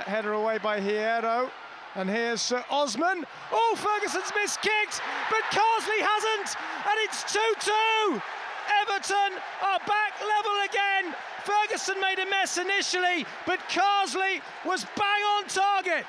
header away by Hierro. And here's Sir Osman. Oh, Ferguson's missed kicked, but Carsley hasn't. And it's 2 2. Everton are back level again. Ferguson made a mess initially, but Carsley was bang on target.